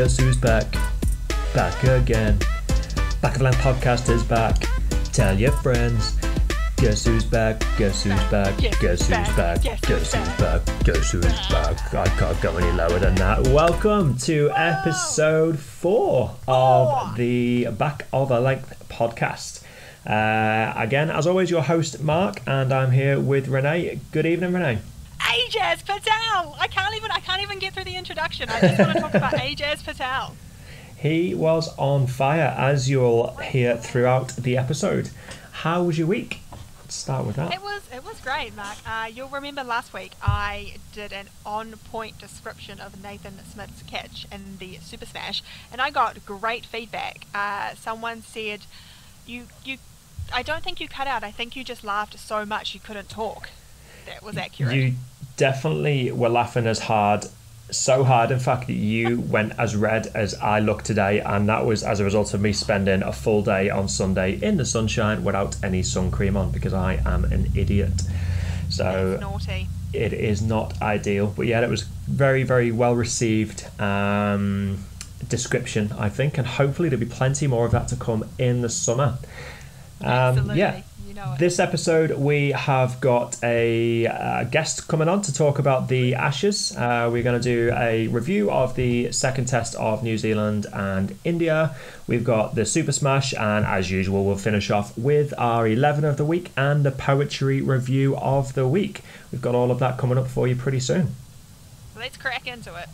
Guess who's back? Back again. Back of Land podcast is back. Tell your friends. Guess who's back? Guess who's back? Guess who's back? Guess who's back? Guess who's back? I can't go any lower than that. Welcome to episode four of the Back of a Length podcast. Uh, again, as always, your host Mark, and I'm here with Renee. Good evening, Renee. Ajaz Patel. I can't even. I can't even get through the introduction. I just want to talk about Ajaz Patel. He was on fire, as you'll hear throughout the episode. How was your week? Let's start with that. It was. It was great, Mark. Uh, you'll remember last week I did an on-point description of Nathan Smith's catch in the Super Smash, and I got great feedback. Uh, someone said, "You, you, I don't think you cut out. I think you just laughed so much you couldn't talk." That was accurate. You definitely were laughing as hard, so hard, in fact, that you went as red as I look today, and that was as a result of me spending a full day on Sunday in the sunshine without any sun cream on because I am an idiot. So That's naughty. it is not ideal, but yeah, it was very, very well received. Um, description, I think, and hopefully there'll be plenty more of that to come in the summer. Um, Absolutely. yeah, know it. this episode, we have got a uh, guest coming on to talk about the Ashes. Uh, we're going to do a review of the second test of New Zealand and India. We've got the Super Smash, and as usual, we'll finish off with our 11 of the week and the poetry review of the week. We've got all of that coming up for you pretty soon. Let's crack into it.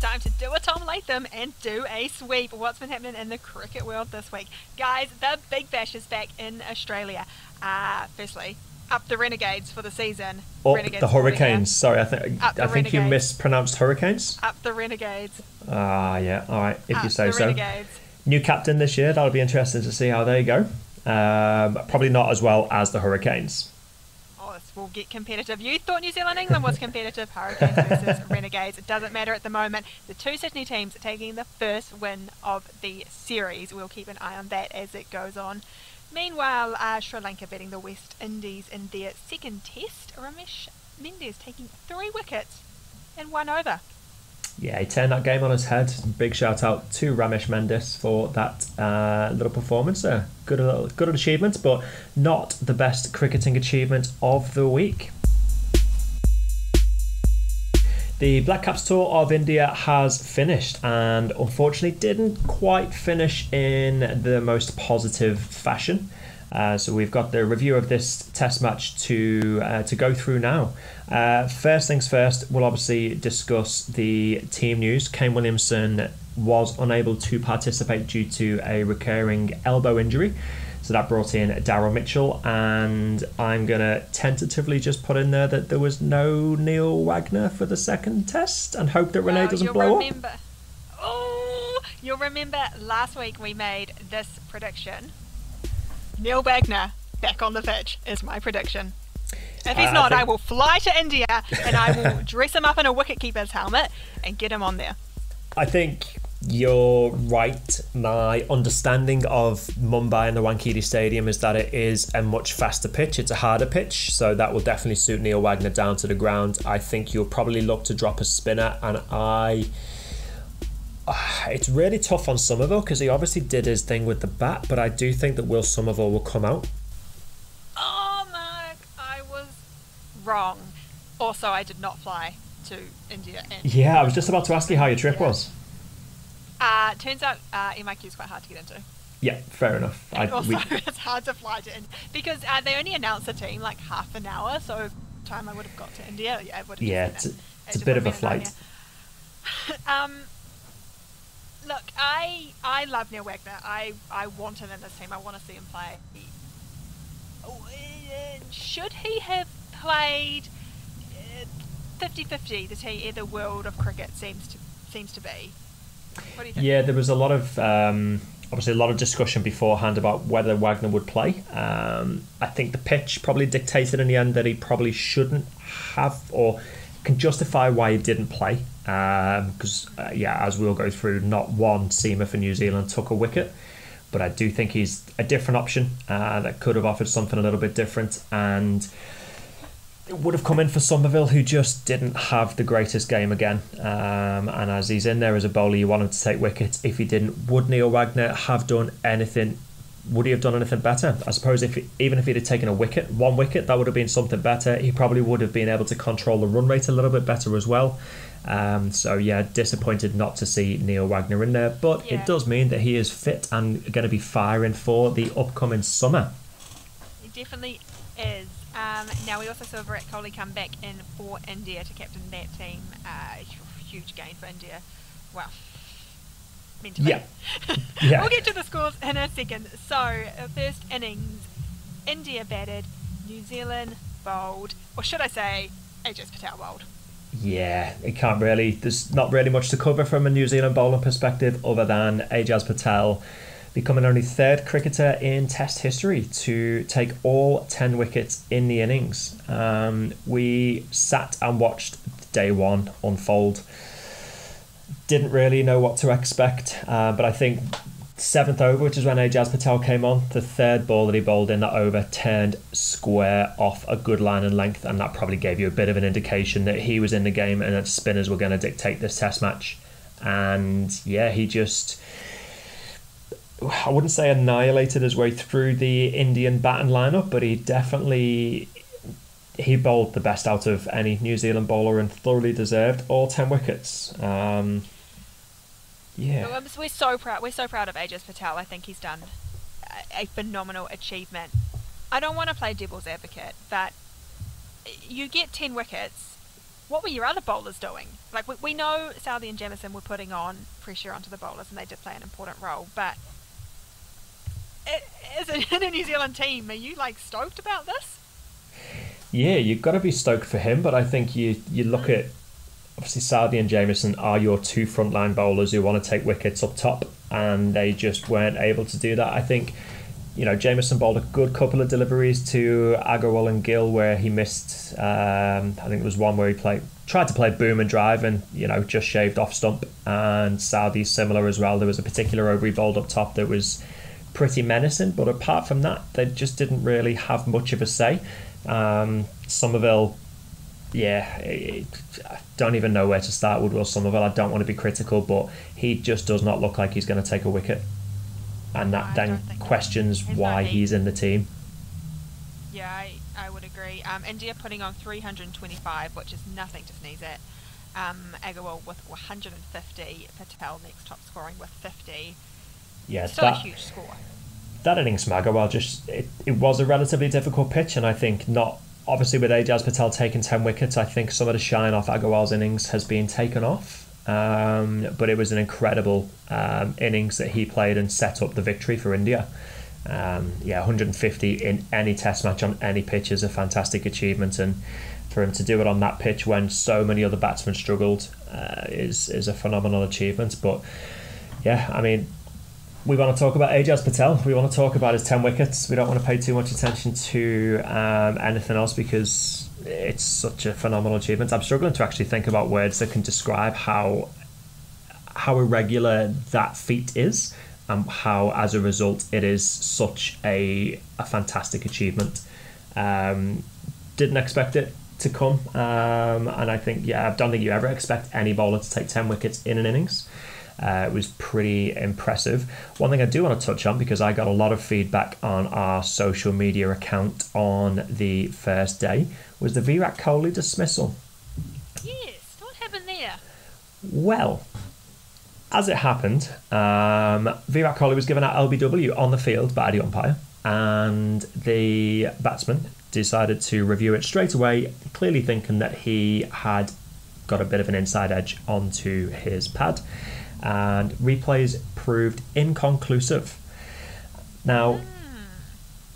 Time to do a Tom Latham and do a sweep. What's been happening in the cricket world this week? Guys, the Big Bash is back in Australia. Uh, firstly, up the Renegades for the season. Up Renegades the Hurricanes. Sorry, I think I think you mispronounced Hurricanes. Up the Renegades. Ah, yeah. All right, if up you say the so. Renegades. New captain this year. That'll be interesting to see how they go. Um, probably not as well as the Hurricanes. Will get competitive. You thought New Zealand England was competitive. Hurricanes versus Renegades. It doesn't matter at the moment. The two Sydney teams taking the first win of the series. We'll keep an eye on that as it goes on. Meanwhile, uh, Sri Lanka beating the West Indies in their second test. Ramesh Mendis taking three wickets and one over. Yeah, he turned that game on his head. Big shout out to Ramesh Mendis for that uh, little performance there. Good, little, good achievement, but not the best cricketing achievement of the week. The Black Caps tour of India has finished and unfortunately didn't quite finish in the most positive fashion. Uh, so we've got the review of this test match to uh, to go through now. Uh, first things first, we'll obviously discuss the team news. Kane Williamson was unable to participate due to a recurring elbow injury. So that brought in Daryl Mitchell, and I'm going to tentatively just put in there that there was no Neil Wagner for the second test and hope that Renee doesn't blow up. Oh, you'll remember last week we made this prediction. Neil Wagner back on the pitch is my prediction. If he's Uh, not, I think- will fly to India and I will dress him up in a wicketkeeper's helmet and get him on there. I think you're right. My understanding of Mumbai and the Wankhede Stadium is that it is a much faster pitch. It's a harder pitch, so that will definitely suit Neil Wagner down to the ground. I think you'll probably look to drop a spinner, and I. Ah, It's really tough on Somerville because he obviously did his thing with the bat, but I do think that Will Somerville will come out. Oh, Mark, I was wrong. Also, I did not fly to India. And, Yeah, I was just about to ask you how your trip Yeah. was. uh, turns out uh, MIQ is quite hard to get into. Yeah, fair enough. I, also, we, it's hard to fly to India because uh, they only announce the team like half an hour. So time I would have got to India, yeah, it would have yeah, it's, it's a bit of a would have been flight. um, look, I I love Neil Wagner. I I want him in this team. I want to see him play. Uh, Should he have played uh, 50-50 the T the world of cricket seems to seems to be? What do you think? Yeah, there was a lot of um, obviously a lot of discussion beforehand about whether Wagner would play. Um, I think the pitch probably dictated in the end that he probably shouldn't have or can justify why he didn't play. Because uh, yeah, as we'll go through, not one seamer for New Zealand took a wicket. But I do think he's a different option uh, that could have offered something a little bit different. And It would have come in for Somerville, who just didn't have the greatest game again. Um, and as he's in there as a bowler, you want him to take wickets. If he didn't, would Neil Wagner have done anything? Would he have done anything better? I suppose if even if he'd have taken a wicket, one wicket, that would have been something better. He probably would have been able to control the run rate a little bit better as well. Um, so yeah, disappointed not to see Neil Wagner in there, but Yeah. it does mean that he is fit and going to be firing for the upcoming summer. It definitely is. Um, now we also saw Virat Kohli come back in for India to captain that team. Uh, huge gain for India. Well, be. Yeah. Yeah. we'll get to the scores in a second. So, uh, first innings, India batted, New Zealand bowled, or should I say, Ajaz Patel bowled. Yeah, it can't really. There's not really much to cover from a New Zealand bowling perspective, other than Ajaz Patel becoming only third cricketer in Test history to take all ten wickets in the innings. Um, we sat and watched day one unfold. Didn't really know what to expect, uh, but I think seventh over, which is when Ajaz Patel came on, the third ball that he bowled in that over turned square off a good line and length, and that probably gave you a bit of an indication that he was in the game and that spinners were going to dictate this test match. And yeah, he just. I wouldn't say annihilated his way through the Indian batting lineup, but he definitely he bowled the best out of any New Zealand bowler and thoroughly deserved all ten wickets. Um, yeah. We're so proud. We're so proud of Ajaz Patel. I think he's done a, phenomenal achievement. I don't want to play devil's advocate, but you get ten wickets. What were your other bowlers doing? Like we, we know Southey and Jamieson were putting on pressure onto the bowlers, and they did play an important role. But as a, in a New Zealand team, are you like stoked about this? Yeah, you've got to be stoked for him, but I think you you look mm. at obviously Southey and Jamieson are your two frontline bowlers who want to take wickets up top, and they just weren't able to do that. I think you know Jamieson bowled a good couple of deliveries to Agarwal and Gill where he missed. Um, I think there was one where he played tried to play boom and drive and you know just shaved off stump, and Southey's similar as well. There was a particular over he bowled up top that was pretty menacing, but apart from that, they just didn't really have much of a say. Um, Somerville, yeah, it, I don't even know where to start with Will Somerville. I don't want to be critical, but he just does not look like he's going to take a wicket, and that I then don't think so. questions why he's in the team. Yeah, I, I would agree. Um, India putting on 325, which is nothing to sneeze at. Um, Agarwal with 150, Patel next top scoring with 50. Yeah, Still that a huge score. that innings from Agarwal just it, it was a relatively difficult pitch, and I think not obviously with Ajaz Patel taking ten wickets, I think some of the shine off Agarwal's innings has been taken off. Um, but it was an incredible um, innings that he played and set up the victory for India. Um, yeah, 150 in any Test match on any pitch is a fantastic achievement, and for him to do it on that pitch when so many other batsmen struggled uh, is is a phenomenal achievement. But yeah, I mean, we want to talk about Ajaz Patel. We want to talk about his 10 wickets. We don't want to pay too much attention to um, anything else because it's such a phenomenal achievement. I'm struggling to actually think about words that can describe how how irregular that feat is and how as a result it is such a, a fantastic achievement. Um, didn't expect it to come um, and I think yeah I don't think you ever expect any bowler to take 10 wickets in an innings. Uh, it was pretty impressive. One thing I do want to touch on because I got a lot of feedback on our social media account on the first day was the Virat Kohli dismissal. Yes, what happened there? Well, as it happened, um, Virat Kohli was given out LBW on the field by the umpire, and the batsman decided to review it straight away, clearly thinking that he had got a bit of an inside edge onto his pad, and replays proved inconclusive. Now,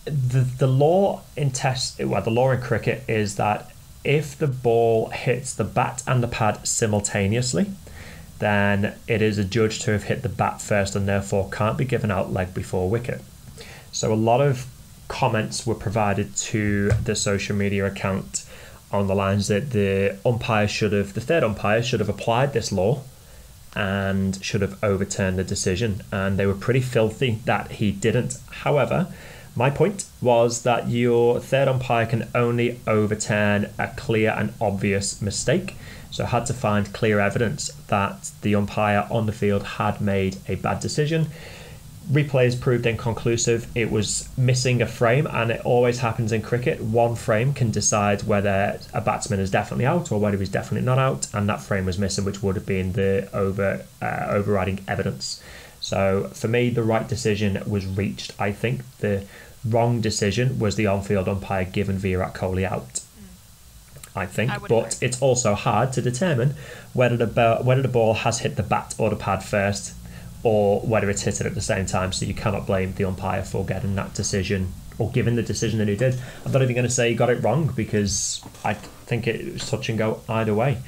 the the law in test well the law in cricket is that if the ball hits the bat and the pad simultaneously, then it is adjudged to have hit the bat first and therefore can't be given out leg before wicket. So a lot of comments were provided to the social media account on the lines that the umpire should have the third umpire should have applied this law and should have overturned the decision and they were pretty filthy that he didn't. However, My point was that your third umpire can only overturn a clear and obvious mistake. So I had to find clear evidence that the umpire on the field had made a bad decision. Replays proved inconclusive. It was missing a frame, and it always happens in cricket. One frame can decide whether a batsman is definitely out or whether he's definitely not out, and that frame was missing, which would have been the over uh, overriding evidence. So for me, the right decision was reached. I think the wrong decision was the on-field umpire giving Virat Kohli out. I think, I but agree. it's also hard to determine whether the ball, whether the ball has hit the bat or the pad first, or whether it's hit it at the same time. So you cannot blame the umpire for getting that decision or giving the decision that he did. I'm not even going to say he got it wrong because I think it was touch and go either way.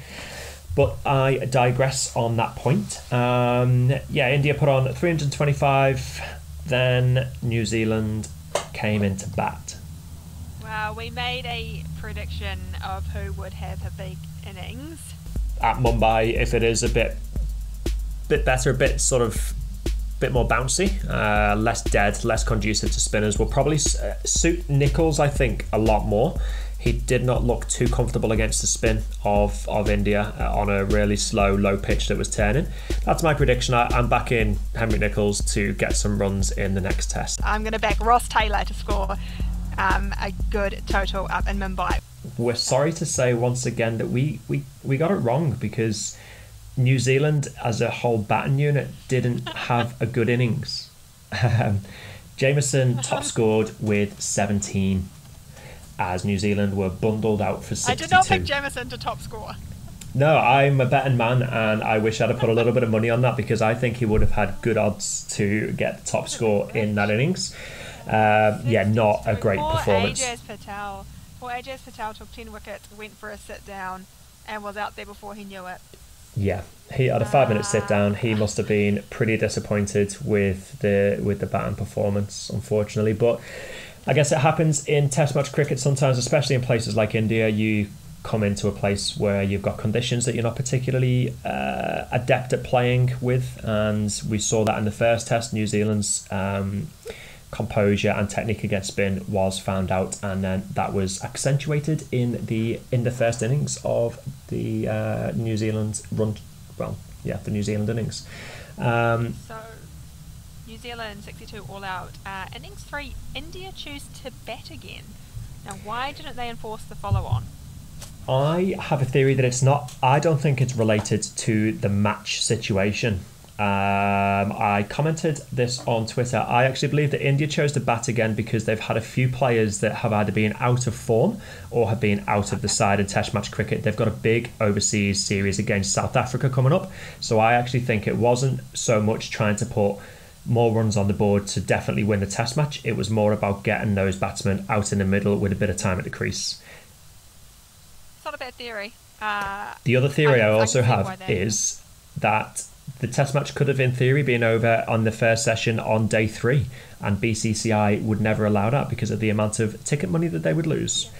But I digress on that point. Um, yeah, India put on 325, then New Zealand came into bat. Wow, we made a prediction of who would have a big innings. At Mumbai, if it is a bit, bit better, a bit sort of, bit more bouncy, uh, less dead, less conducive to spinners, will probably uh, suit Nicholls. I think a lot more. He did not look too comfortable against the spin of of India uh, on a really slow, low pitch that was turning. That's my prediction. I, I'm backing Henry Nicholls to get some runs in the next test. I'm going to back Ross Taylor to score um, a good total up in Mumbai. we're sorry to say once again that we, we, we got it wrong because New Zealand as a whole batting unit didn't have a good innings. Um, Jamieson top scored with 17 as New Zealand were bundled out for 62. I did not pick Jamieson to top score. No, I'm a betting man, and I wish I'd have put a little bit of money on that because I think he would have had good odds to get the top score in that innings. Um, yeah, not a great Poor performance. Ajaz Patel. Poor Ajaz Patel took 10 wickets, went for a sit down, and was out there before he knew it. Yeah, he had a five minute sit down. He must have been pretty disappointed with the with the batting performance, unfortunately. But I guess it happens in Test match cricket sometimes, especially in places like India. You come into a place where you've got conditions that you're not particularly uh, adept at playing with, and we saw that in the first Test. New Zealand's um, composure and technique against spin was found out, and then that was accentuated in the in the first innings of the uh, New Zealand run. Well, yeah, the New Zealand innings. Um, So, New Zealand 62 all out. Uh, innings three, India choose to bat again. Now, why didn't they enforce the follow on? I have a theory that it's not. I don't think it's related to the match situation. Um, I commented this on Twitter. I actually believe that India chose to bat again because they've had a few players that have either been out of form or have been out of the side in Test match cricket. They've got a big overseas series against South Africa coming up. So I actually think it wasn't so much trying to put more runs on the board to definitely win the Test match. It was more about getting those batsmen out in the middle with a bit of time at the crease. It's not a bad theory. Uh, The other theory I I, I also why have is that the test match could have, in theory, been over on the first session on day three, and BCCI would never allow that because of the amount of ticket money that they would lose.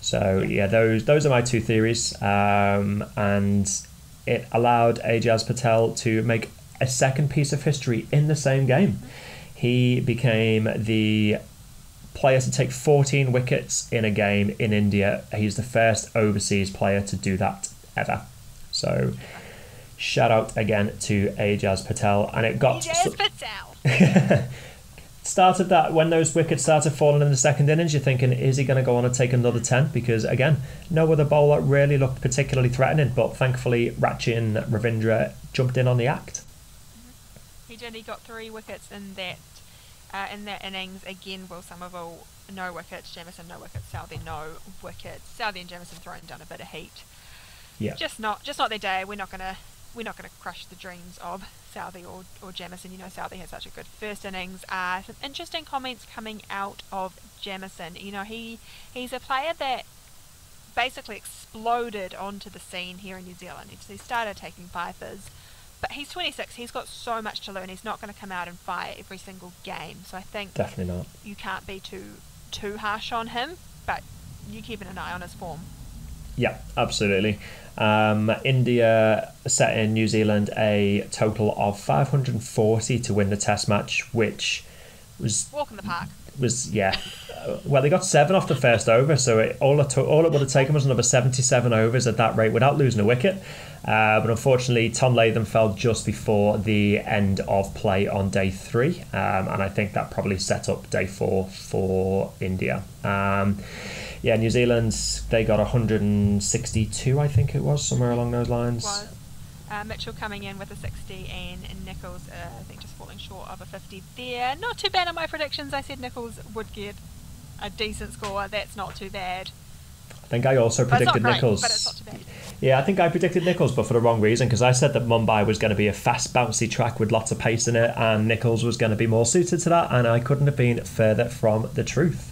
So yeah, those those are my two theories, um, and it allowed Ajaz Patel to make a second piece of history in the same game. He became the player to take 14 wickets in a game in India. He's the first overseas player to do that ever. So, shout out again to Ajaz Patel. And it got Ajaz Patel. started that when those wickets started falling in the second innings. You're thinking, is he going to go on and take another 10? Because again, no other bowler really looked particularly threatening. But thankfully, Rachin Ravindra jumped in on the act. He did. He got three wickets in that uh, in that innings. Again, Will Somerville no wickets, Jamieson no wickets, Southey no wickets. Southey and Jamieson throwing down a bit of heat. Yeah. Just not just not their day. We're not gonna we're not gonna crush the dreams of Southey or, or Jamieson. You know Southey had such a good first innings. Uh, some interesting comments coming out of Jamieson. You know he he's a player that basically exploded onto the scene here in New Zealand. He- He started taking fifers. But he's 26. He's got so much to learn. He's not going to come out and fire every single game. So I think Definitely not. you can't be too too harsh on him. But you keeping an eye on his form. Yeah, absolutely. Um, India set in New Zealand a total of 540 to win the test match, which was Walk in the park. was yeah. Well, they got seven off the first over, so it, all it took, all it would have taken was another seventy-seven overs at that rate without losing a wicket. Uh, but unfortunately, Tom Latham fell just before the end of play on day three, um, and I think that probably set up day four for India. Um, yeah, New Zealand they got 162, I think it was somewhere along those lines. Uh, Mitchell coming in with a 60 and Nicholls, uh, I think, just falling short of a 50 there. Not too bad on my predictions. I said Nicholls would get a decent score. That's not too bad. I think I also predicted great, too. Yeah, I think I predicted Nicholls, but for the wrong reason because I said that Mumbai was going to be a fast, bouncy track with lots of pace in it, and Nicholls was going to be more suited to that, and I couldn't have been further from the truth.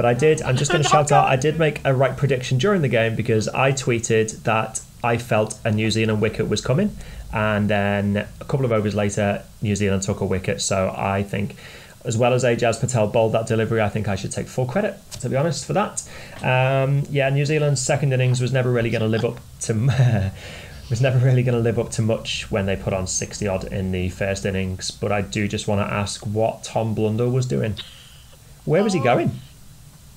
But I did. I'm just going to shout out. I did make a right prediction during the game because I tweeted that I felt a New Zealand wicket was coming, and then a couple of overs later, New Zealand took a wicket. So I think, as well as Ajaz Patel bowled that delivery, I think I should take full credit, to be honest, for that. Um, yeah, New Zealand's second innings was never really going to live up to. was never really going to live up to much when they put on 60 odd in the first innings. But I do just want to ask what Tom Blundell was doing. Where was he Oh. going?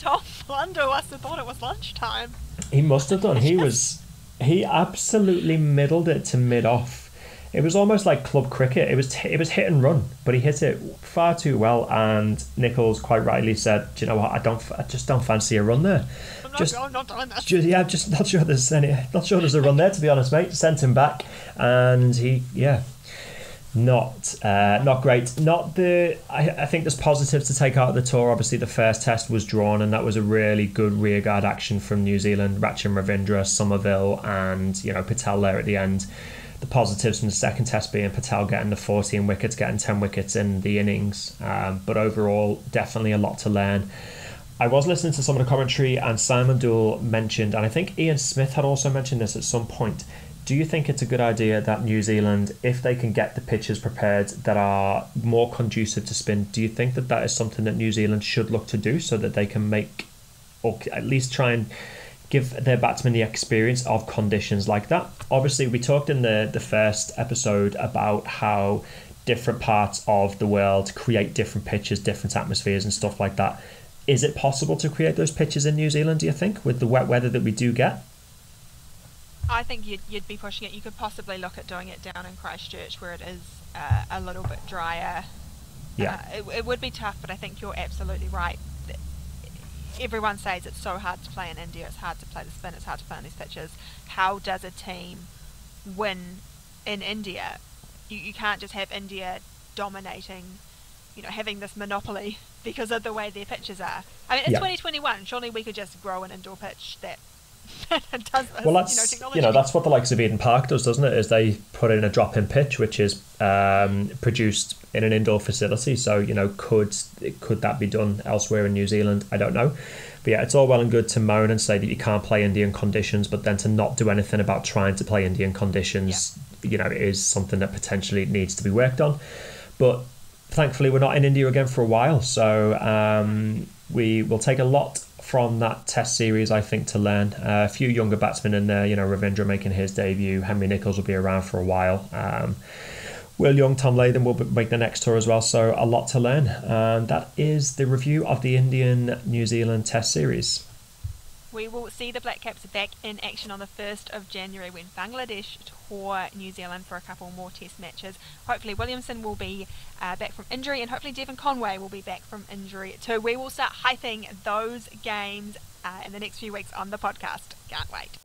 Tom Blundell must have thought it was lunchtime. He must have done. He was. He absolutely middled it to mid off. It was almost like club cricket. It was it was hit and run, but he hit it far too well. And Nicholls quite rightly said, "Do you know what? I don't. I just don't fancy a run there. I'm not, Just- I'm not doing this. Just, yeah, I'm just not sure there's any. Not sure there's a run there. To be honest, mate. Sent him back, and he yeah." Not, uh, not great. Not the. I, I think there's positives to take out of the tour. Obviously, the first test was drawn, and that was a really good rearguard action from New Zealand. Rachin Ravindra, Somerville, and you know Patel there at the end. The positives from the second test being Patel getting the 14 wickets, getting 10 wickets in the innings. Um, but overall, definitely a lot to learn. I was listening to some of the commentary, and Simon Doull mentioned, and I think Ian Smith had also mentioned this at some point. Do you think it's a good idea that New Zealand, if they can get the pitches prepared that are more conducive to spin, do you think that that is something that New Zealand should look to do so that they can make, or at least try and give their batsmen the experience of conditions like that? Obviously, we talked in the, the first episode about how different parts of the world create different pitches, different atmospheres, and stuff like that. Is it possible to create those pitches in New Zealand, do you think, with the wet weather that we do get? I think you'd, you'd be pushing it. You could possibly look at doing it down in Christchurch where it is uh, a little bit drier. Yeah. Uh, it, it would be tough, but I think you're absolutely right. Everyone says it's so hard to play in India, it's hard to play the spin, it's hard to play on these pitches. How does a team win in India? You, you can't just have India dominating, you know, having this monopoly because of the way their pitches are. I mean, in Yeah. 2021, surely we could just grow an indoor pitch that does this. Well, you know, that's you know that's what the likes of Eden Park does, doesn't it? Is they put in a drop-in pitch, which is um, produced in an indoor facility. So you know, could could that be done elsewhere in New Zealand? I don't know. But yeah, it's all well and good to moan and say that you can't play Indian conditions, but then to not do anything about trying to play Indian conditions, you know, is something that potentially needs to be worked on. But thankfully, we're not in India again for a while, so um, we will take a lot from that test series, I think, to learn. Uh, a few younger batsmen in there, you know, Ravindra making his debut, Henry Nicholls will be around for a while. Um, Will Young, Tom Latham will make the next tour as well, so a lot to learn. And that is the review of the Indian New Zealand Test Series. We will see the Black Caps back in action on the 1st of January when Bangladesh tour New Zealand for a couple more test matches. Hopefully, Williamson will be uh, back from injury, and hopefully, Devon Conway will be back from injury too. We will start hyping those games uh, in the next few weeks on the podcast. Can't wait.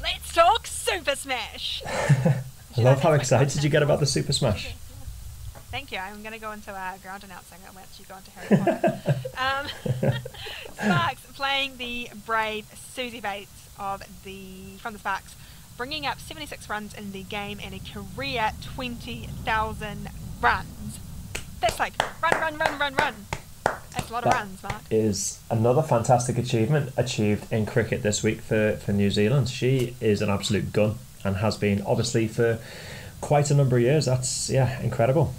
Let's talk Super Smash! I love how excited you get about the Super Smash. Thank you. I'm going to go into uh, ground announcing once you go into Harry Potter. um, Sparks playing the brave Suzie Bates of the from the Sparks, bringing up 76 runs in the game and a career 20,000 runs. That's like run, run, run, run, run. That's a lot of runs, Mark. is another fantastic achievement achieved in cricket this week for, for New Zealand. She is an absolute gun and has been obviously for quite a number of years. That's yeah, incredible.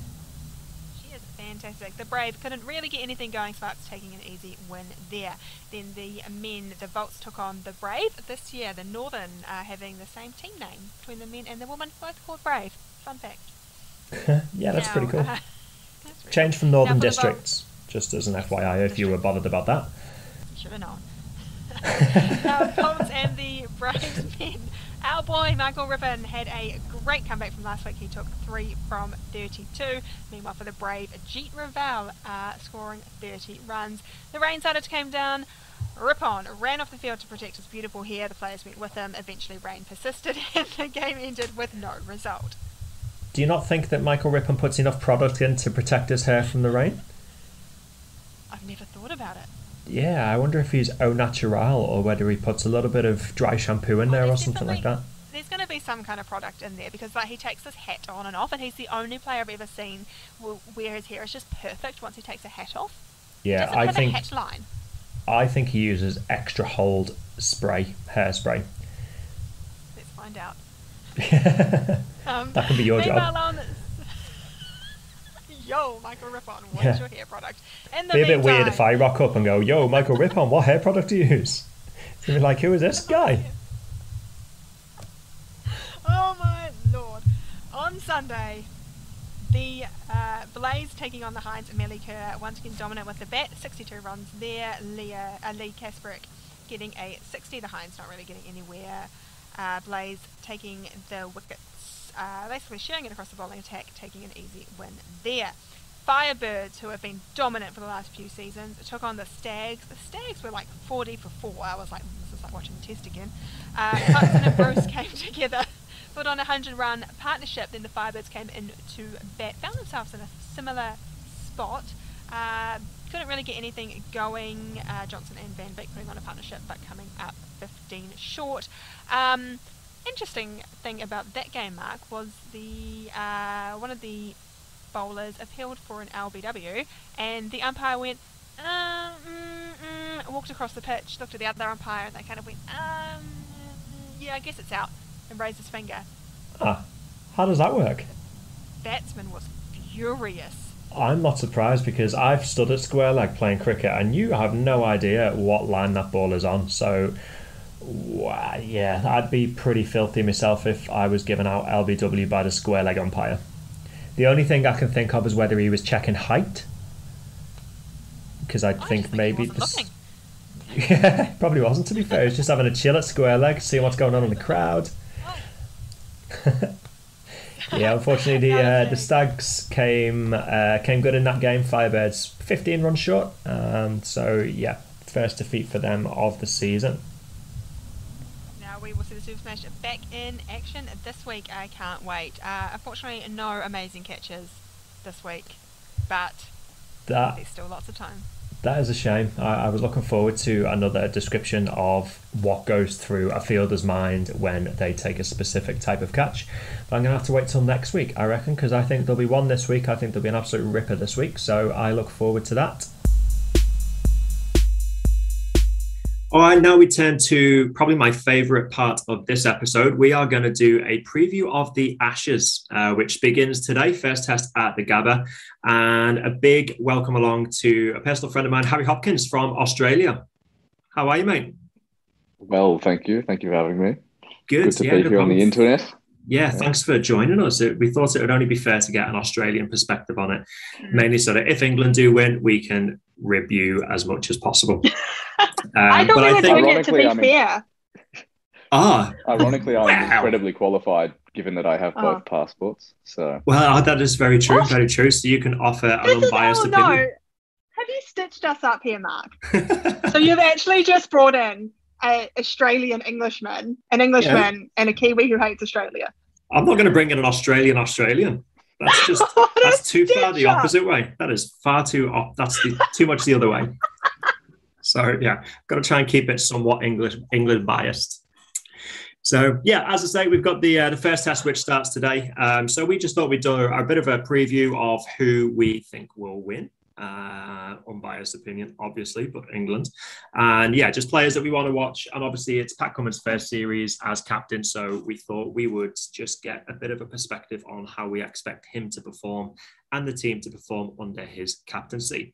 The Brave couldn't really get anything going. Sparks taking an easy win there. Then the men, the Volts took on the Brave this year. The Northern are having the same team name between the men and the women, both called Brave. Fun fact. yeah, that's Now, pretty cool. uh, Change from Northern Districts, just as an FYI, if you were bothered about that. Should have known. Our Colts and the Braves men. Our boy Michael Rippon had a great comeback from last week. He took three from 32. Meanwhile, for the Brave, Jeet Raval uh, scoring 30 runs. The rain started to come down. Rippon ran off the field to protect his beautiful hair. The players went with him. Eventually, rain persisted and the game ended with no result. Do you not think that Michael Rippon puts enough product in to protect his hair from the rain? I've never thought about it. Yeah, I wonder if he's au natural or whether he puts a little bit of dry shampoo in Oh, there or something like that. There's going to be some kind of product in there because like he takes his hat on and off, and he's the only player I've ever seen wh- where his hair is just perfect once he takes a hat off. Yeah, I think. I think he uses extra hold spray, hairspray. Let's find out. that Um, can be your job. Yo, Michael Rippon, what's Yeah. your hair product? The Be a bit weird if I rock up and go, "Yo, Michael Rippon, what hair product do you use?" It's gonna be like, "Who is this guy?" Oh my lord. On Sunday, the uh, Blaze taking on the Hinds Melie Kerr once again dominant with the bat, 62 runs there. Leah, uh, Leigh Kasperek getting a 60. The Hinds not really getting anywhere. Uh, Blaze taking the wickets, uh, basically sharing it across the bowling attack, taking an easy win there. Firebirds, who have been dominant for the last few seasons, took on the Stags. The Stags were like 40 for 4. I was like, "Mm, this is like watching the test again. Uh, Hudson and Bruce came together, put on a 100 run partnership. Then the Firebirds came in to bat, found themselves in a similar spot. Uh, couldn't really get anything going. Uh, Johnson and Van Beek putting on a partnership, but coming up 15 short. Um, interesting thing about that game, Mark, was the uh, one of the bowlers appealed for an LBW, and the umpire went, um, mm, mm, walked across the pitch, looked at the other umpire, and they kind of went, um, yeah, I guess it's out, and raised his finger. Ah, how does that work? Batsman was furious. I'm not surprised because I've stood at square leg playing cricket, and you have no idea what line that ball is on. So, wa- yeah, I'd be pretty filthy myself if I was given out LBW by the square leg umpire. The only thing I can think of is whether he was checking height, because I I think think maybe he this- Yeah, probably wasn't. To be fair, he's just having a chill at square leg, seeing what's going on in the crowd. yeah, unfortunately, the uh, the Stags came uh, came good in that game. Firebirds 15 runs short. Um, so yeah, first defeat for them of the season. Now we will see the Super Smash back in action this week. I can't wait. Uh, unfortunately, no amazing catches this week, but That there's still lots of time. that is a shame. I, I was looking forward to another description of what goes through a fielder's mind when they take a specific type of catch. But I'm gonna have to wait till next week, I reckon, because I think there'll be one this week. I think there'll be an absolute ripper this week. So I look forward to that. All right, now we turn to probably my favorite part of this episode. We are going to do a preview of the Ashes, uh, which begins today, first test at the Gabba. And a big welcome along to a personal friend of mine, Harry Hopkins from Australia. How are you, mate? Well, thank you. Thank you for having me. Good, Good to yeah, be no here on the internet. Yeah, thanks for joining us. We thought it would only be fair to get an Australian perspective on it, mainly so that if England do win, we can rib you as much as possible. Um, I thought but we I were think, doing it to be Ironically, I mean- fair. ah, Ironically, I'm Wow. incredibly qualified given that I have both Oh. passports. So well, that is very true, What? very true. So you can offer an This is, unbiased oh no. opinion. Have you stitched us up here, Mark? So you've actually just brought in an Australian Englishman, an Englishman, and a Kiwi who hates Australia. I'm not going to bring in an Australian Australian. That's just a that's too far the up. opposite way. That is far too op- that's the, too much the other way. So yeah, got to try and keep it somewhat English England biased. So yeah, as I say, we've got the uh, the first test which starts today. Um, so we just thought we'd do a bit of a preview of who we think will win. Uh, unbiased opinion, obviously, but England, and yeah, just players that we want to watch. And obviously, it's Pat Cummins' first series as captain, so we thought we would just get a bit of a perspective on how we expect him to perform and the team to perform under his captaincy.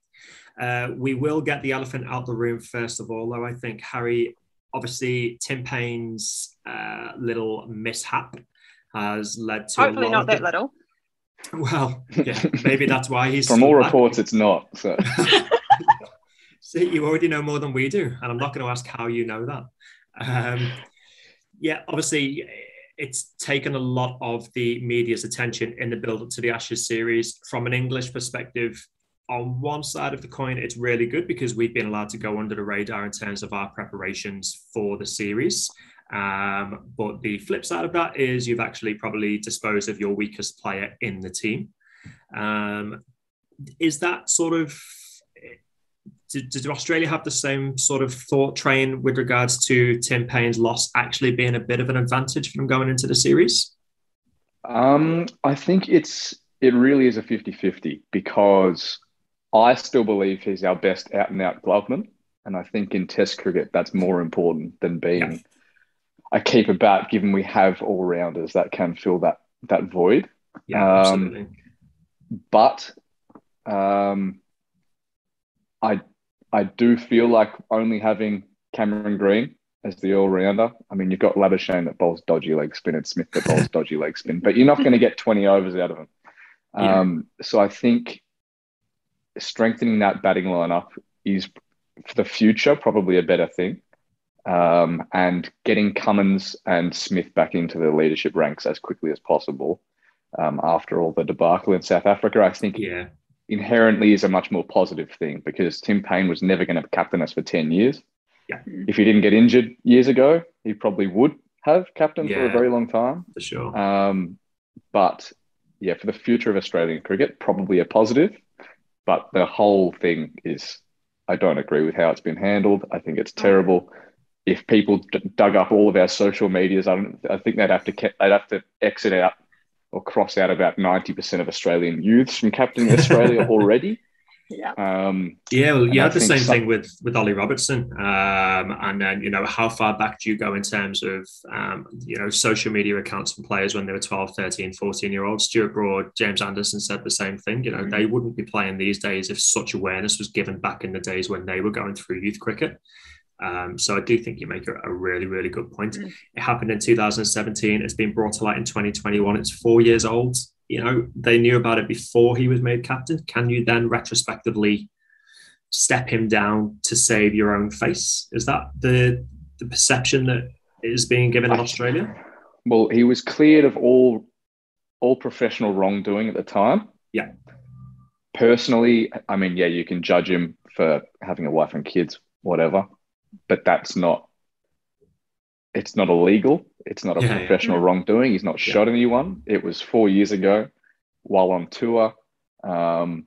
Uh, we will get the elephant out the room first of all, though. I think Harry, obviously, Tim Paine's uh, little mishap has led to Hopefully not that little. Well, yeah, maybe that's why he's From all back. reports, it's not. So See, you already know more than we do, and I'm not going to ask how you know that. Um, yeah, obviously, it's taken a lot of the media's attention in the build up to the Ashes series. From an English perspective, on one side of the coin, it's really good because we've been allowed to go under the radar in terms of our preparations for the series. Um, but the flip side of that is you've actually probably disposed of your weakest player in the team. Um, is that sort of did, did Australia have the same sort of thought train with regards to Tim Paine's loss actually being a bit of an advantage from going into the series? Um, I think it's it really is a 50-50 because I still believe he's our best out and out gloveman. And I think in Test cricket that's more important than being. A keeper bat, given we have all rounders that can fill that that void. Yeah, Um, absolutely. But um, I I do feel like only having Cameron Green as the all rounder. I mean, you've got Labuschagne that bowls dodgy leg spin and Smith that bowls dodgy leg spin, but you're not going to get 20 overs out of him. Yeah. Um, so I think strengthening that batting lineup is for the future probably a better thing. Um, and getting Cummins and Smith back into the leadership ranks as quickly as possible um, after all the debacle in South Africa, I think Yeah, inherently is a much more positive thing because Tim Paine was never going to captain us for 10 years. Yeah. If he didn't get injured years ago, he probably would have captained for a very long time. for sure. Um, but yeah, for the future of Australian cricket, probably a positive. But the whole thing is, I don't agree with how it's been handled. I think it's terrible. If people d- dug up all of our social medias, I, don't, I think they'd have to ke- they'd have to exit out or cross out about ninety percent of Australian youths from captaining Australia already. Yeah. Um, Yeah, well, And you I the same some- thing with with Ollie Robertson, um, and then you know how far back do you go in terms of um, you know social media accounts from players when they were 12, 13, 14 year olds. Stuart Broad, James Anderson said the same thing. You know they wouldn't be playing these days if such awareness was given back in the days when they were going through youth cricket. Um, so I do think you make a, a really, really good point. Mm. It happened in 2017. It's been brought to light in 2021. It's four years old. You know, they knew about it before he was made captain. Can you then retrospectively step him down to save your own face? Is that the the perception that is being given in I- Australia? well, he was cleared of all all professional wrongdoing at the time. Yeah. Personally, I mean, yeah, you can judge him for having a wife and kids, whatever, but that's not. It's not illegal. It's not a Yeah, yeah. professional wrongdoing. He's not Yeah. shot anyone. It was four years ago, while on tour, um,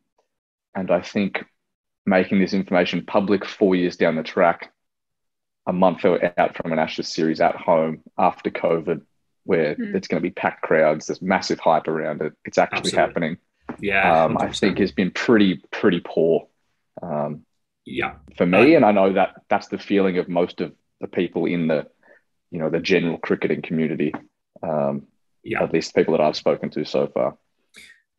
and I think making this information public four years down the track, a month out from an Ashes series at home after COVID, where Hmm. it's going to be packed crowds. There's massive hype around it. It's actually Absolutely. happening. Yeah, Um, I think has been pretty pretty poor um, yeah, for me, and I know that that's the feeling of most of the people in the you know the general cricketing community. Um, yeah. At least people that I've spoken to so far.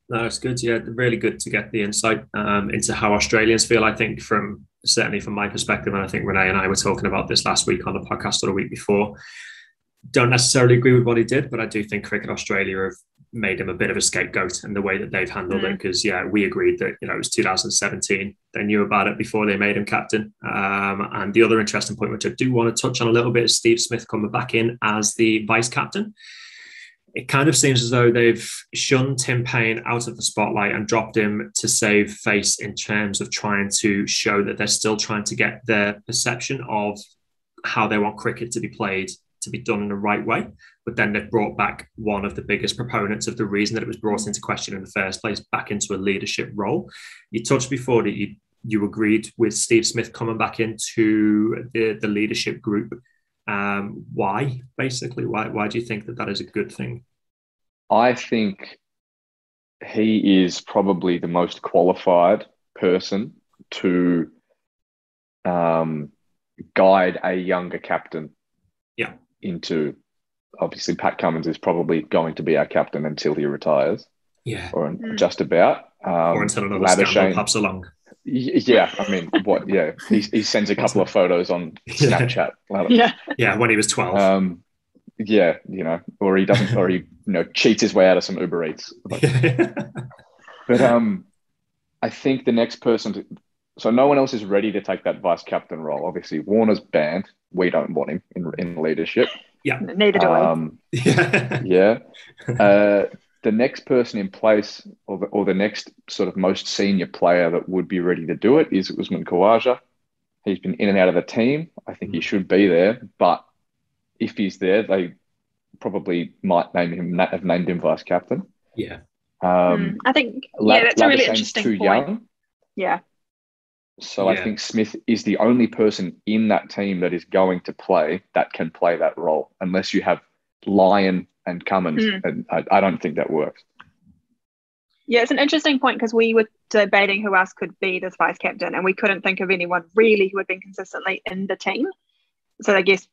No, it's good. Yeah, really good to get the insight um, into how Australians feel. I think from certainly from my perspective, and I think Renee and I were talking about this last week on the podcast or the week before. Don't necessarily agree with what he did, but I do think Cricket Australia have made him a bit of a scapegoat in the way that they've handled it. Mm. Because yeah, we agreed that you know it was 2017. They knew about it before they made him captain. Um, and the other interesting point, which I do want to touch on a little bit, is Steve Smith coming back in as the vice captain it kind of seems as though they've shunned Tim Paine out of the spotlight and dropped him to save face in terms of trying to show that they're still trying to get their perception of how they want cricket to be played to be done in the right way. But then they've brought back one of the biggest proponents of the reason that it was brought into question in the first place back into a leadership role. You touched before that you you agreed with Steve Smith coming back into the, the leadership group um, why, basically? Why, why do you think that that is a good thing? I think he is probably the most qualified person to um, guide a younger captain. Yeah. Into obviously Pat Cummins is probably going to be our captain until he retires, Yeah. or Mm. just about. Um, or until another scandal Labuschagne- pops along. Yeah, I mean, what? Yeah, he, he sends a couple of photos on Snapchat. Yeah. Yeah, when he was 12. Um, yeah, you know, or he doesn't, or he you know cheats his way out of some Uber Eats. But, but um, I think the next person to, so no one else is ready to take that vice captain role. Obviously, Warner's banned. We don't want him in in leadership. Yeah, neither do um, I. yeah. Uh, the next person in place, or the, or the next sort of most senior player that would be ready to do it, is Usman Khawaja. He's been in and out of the team. I think he mm. should be there, but if he's there, they probably might name him have named him vice captain. Yeah. Um, mm, I think yeah, that's a really interesting too point. Young. Yeah. So yeah. I think Smith is the only person in that team that is going to play that can play that role, unless you have Lyon and Cummins, mm. and I, I, don't think that works. Yeah, it's an interesting point because we were debating who else could be this vice captain, and we couldn't think of anyone really who had been consistently in the team. So I guess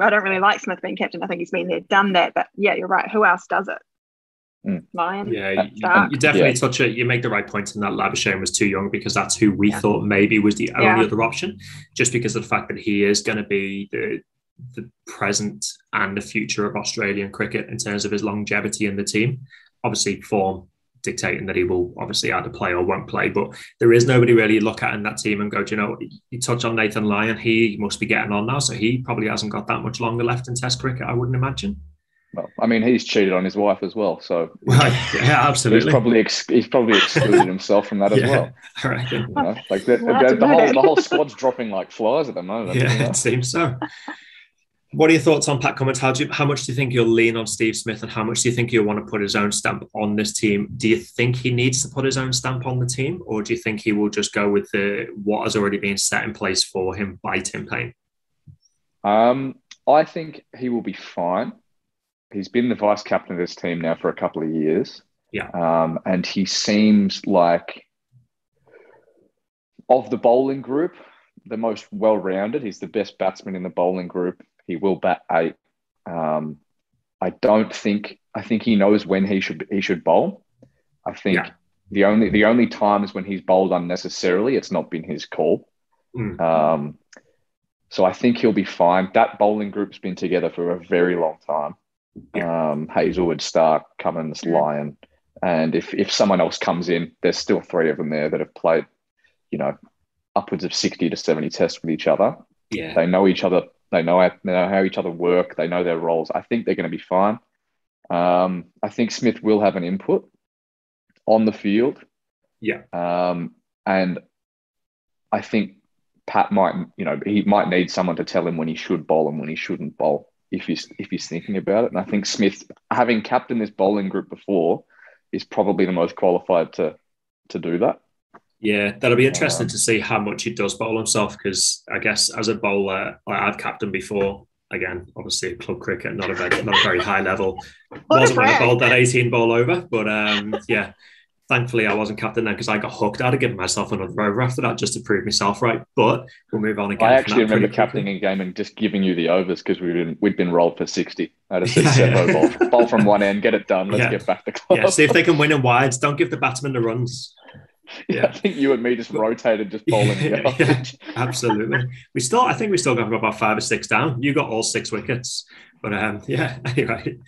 I don't really like Smith being captain. I think he's been there, done that. But yeah, you're right. Who else does it? Mm. Lyon. Yeah, you, you, definitely yeah. touch it. You make the right point in that Labuschagne was too young because that's who we yeah. thought maybe was the only yeah. other option, just because of the fact that he is going to be the the present and the future of Australian cricket in terms of his longevity in the team. Obviously, form dictating that he will obviously either play or won't play, but there is nobody really look at in that team and go, do you know, you touch on Nathan Lyon, he must be getting on now, so he probably hasn't got that much longer left in Test cricket, I wouldn't imagine. Well, I mean, he's cheated on his wife as well, so right, yeah, absolutely. He's probably ex- he's probably excluded himself from that as well. Right. You know, like the, the, the, whole the whole squad's dropping like flies at the moment. Yeah, it seems so. What are your thoughts on Pat Cummins? How, do you, how much do you think you'll lean on Steve Smith, and how much do you think you'll want to put his own stamp on this team? Do you think he needs to put his own stamp on the team, or do you think he will just go with the what has already been set in place for him by Tim Paine? Um, I think he will be fine. He's been the vice captain of this team now for a couple of years. Yeah, um, and he seems like of the bowling group, the most well-rounded. He's the best batsman in the bowling group he will bat eight. Um, I don't think. I think he knows when he should he should bowl. I think yeah. the only the only times when he's bowled unnecessarily, it's not been his call. Mm. Um, so I think he'll be fine. That bowling group's been together for a very long time. Um, Hazlewood, Starc, Cummins. Lyon, and if if someone else comes in, there's still three of them there that have played, you know, upwards of sixty to seventy tests with each other. Yeah, they know each other they know, how, they know how each other work. They know their roles. I think they're going to be fine. Um, I think Smith will have an input on the field. Yeah. Um, and I think Pat might, you know, he might need someone to tell him when he should bowl and when he shouldn't bowl if he's if he's thinking about it. And I think Smith, having captained this bowling group before, is probably the most qualified to to do that. Yeah, that'll be interesting um, to see how much he does bowl himself because I guess as a bowler, like I've captained before. Again, obviously club cricket, not a very, not a very high level. Wasn't when I bowled that 18 ball over, but um, yeah, thankfully I wasn't captain then because I got hooked. I'd have given myself another over after that just to prove myself right. But we'll move on again. I actually remember captaining a game and just giving you the overs because we'd been we'd been rolled for sixty. I just said yeah. ball, ball from one end, get it done. Let's yeah. get back to club. Yeah, see if they can win in wides. Don't give the batsman the runs. Yeah, I think you and me just rotated, just bowling. Yeah, yeah, absolutely. We still, I think we still got about five or six down. You got all six wickets. But um, yeah, anyway,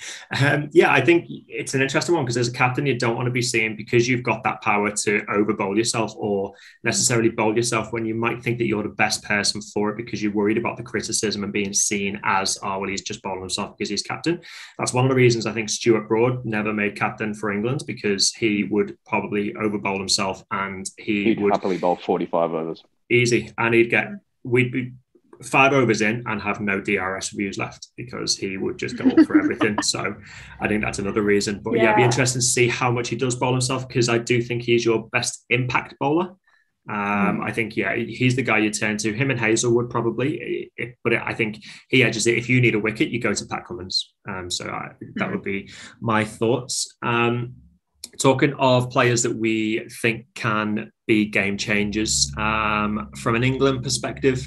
um, yeah, I think it's an interesting one because as a captain, you don't want to be seen because you've got that power to over bowl yourself or necessarily bowl yourself when you might think that you're the best person for it because you're worried about the criticism and being seen as, oh, well, he's just bowling himself because he's captain. That's one of the reasons I think Stuart Broad never made captain for England because he would probably over bowl himself and he He'd would happily bowl 45 overs. Easy. And he'd get, we'd be five overs in and have no DRS reviews left because he would just go for everything. So I think that's another reason. But yeah. yeah, it'd be interesting to see how much he does bowl himself because I do think he's your best impact bowler. Um, mm. I think, yeah, he's the guy you turn to. Him and Hazlewood probably, but I think he edges it. If you need a wicket, you go to Pat Cummins. Um, so I, that would be my thoughts. Um, talking of players that we think can be game changers um, from an England perspective.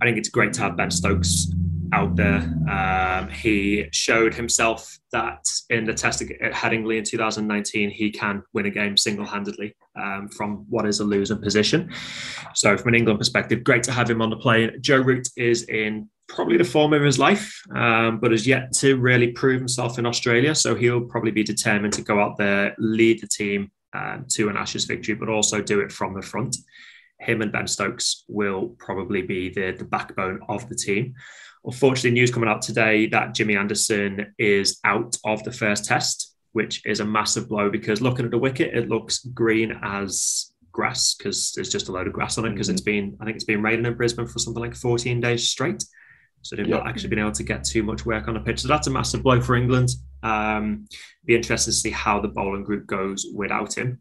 I think it's great to have Ben Stokes out there. Um, he showed himself that in the test at Headingley in 2019, he can win a game single handedly um, from what is a losing position. So, from an England perspective, great to have him on the plane. Joe Root is in probably the form of his life, um, but has yet to really prove himself in Australia. So he'll probably be determined to go out there, lead the team um, to an Ashes victory, but also do it from the front. Him and Ben Stokes will probably be the, the backbone of the team. Unfortunately, news coming out today that Jimmy Anderson is out of the first test, which is a massive blow because looking at the wicket, it looks green as grass because there's just a load of grass on it because it's been I think it's been raining in Brisbane for something like 14 days straight. So they've not actually been able to get too much work on the pitch. So that's a massive blow for England. Um, be interested to see how the bowling group goes without him.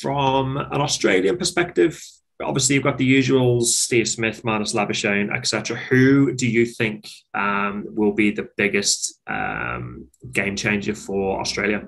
From an Australian perspective, obviously you've got the usuals: Steve Smith, Marnus Labuschagne, etc. Who do you think um, will be the biggest um, game changer for Australia?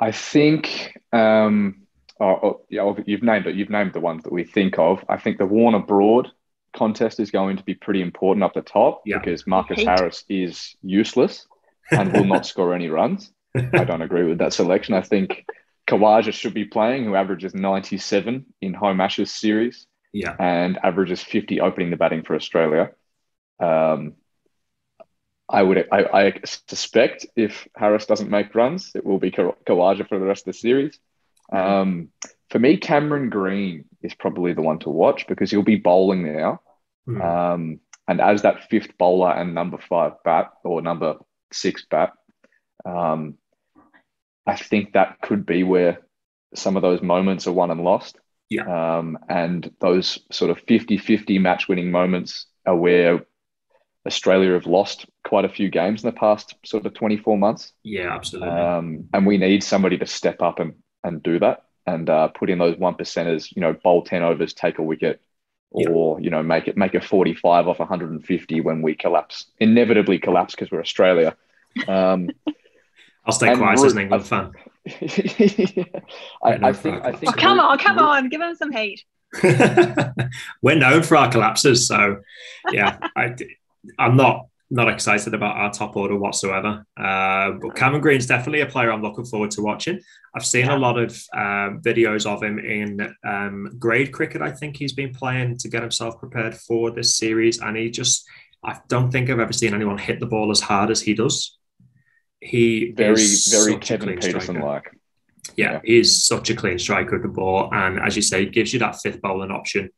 I think. Um, oh, oh, yeah, you've named it. You've named the ones that we think of. I think the Warner Broad contest is going to be pretty important up the top yeah. because Marcus Harris is useless and will not score any runs. I don't agree with that selection. I think Khawaja should be playing, who averages 97 in home Ashes series. Yeah. And averages 50 opening the batting for Australia. Um, I would I, I, suspect if Harris doesn't make runs, it will be Khawaja for the rest of the series. Um, for me, Cameron Green is probably the one to watch because he'll be bowling now. Mm. Um, and as that fifth bowler and number five bat or number six bat, um, I think that could be where some of those moments are won and lost. Yeah. Um, and those sort of 50 50 match winning moments are where Australia have lost quite a few games in the past sort of 24 months. Yeah, absolutely. Um, and we need somebody to step up and, and do that and uh, put in those one percenters, you know, bowl 10 overs, take a wicket, or, you know, make it make a 45 off 150 when we collapse, inevitably collapse because we're Australia. Um, I'll stay quiet as an England fan. I, I, think. I think. Oh, come on, come on, give him some heat. We're known for our collapses, so yeah, I, I'm not not excited about our top order whatsoever. Uh, but Cameron Green's definitely a player I'm looking forward to watching. I've seen yeah. a lot of um, videos of him in um, grade cricket. I think he's been playing to get himself prepared for this series, and he just. I don't think I've ever seen anyone hit the ball as hard as he does. He very very Kevin Pietersen like. Yeah, yeah, he's such a clean striker of the ball, and as you say, gives you that fifth bowling option.